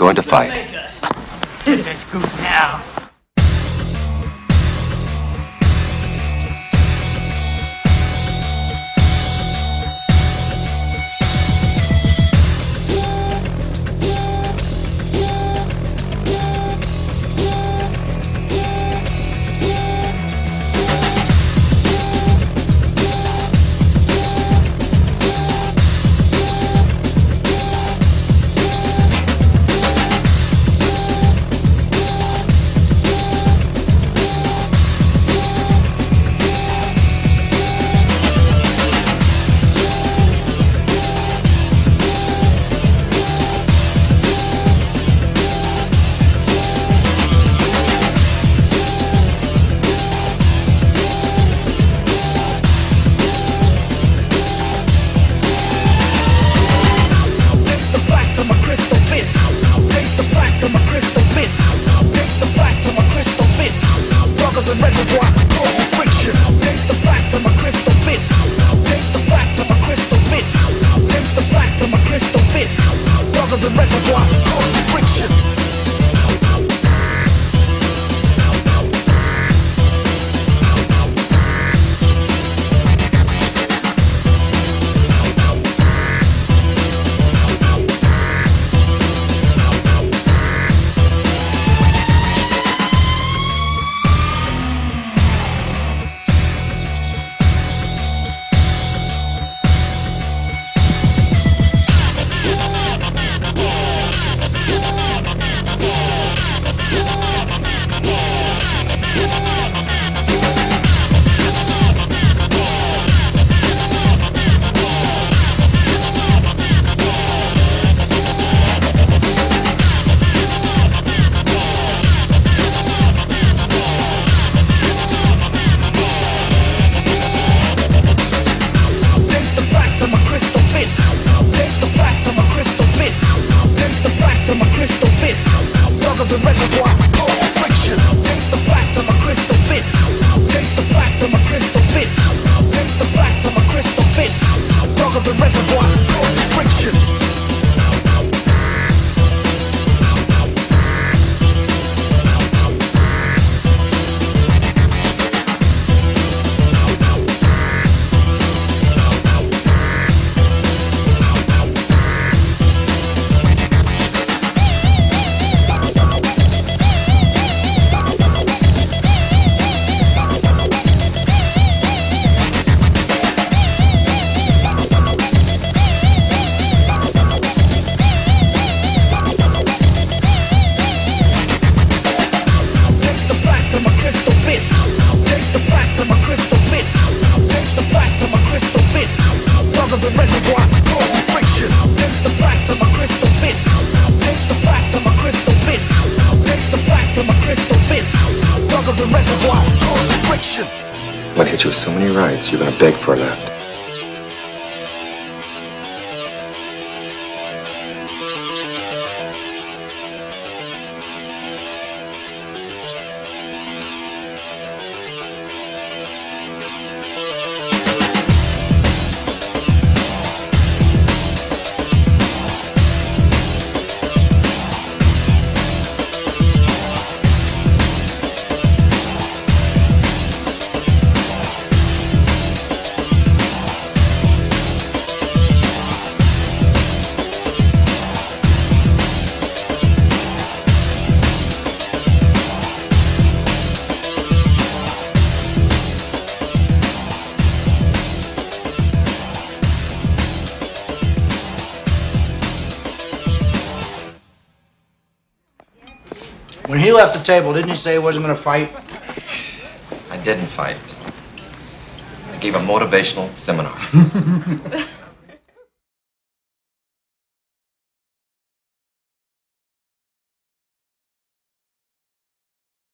going to fight. Let's go now. Reservoir, friction. The of crystal fist. The of crystal fist. The of crystal fist. Darker than reservoir, Than reservoir, causing friction. I'm gonna hit you with so many rights, you're gonna beg for a left. When he left the table, didn't he say he wasn't going to fight? I didn't fight. I gave a motivational seminar.